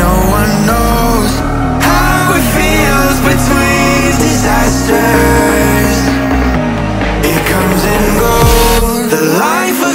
no one knows how it feels between disasters. It comes and goes, the life of.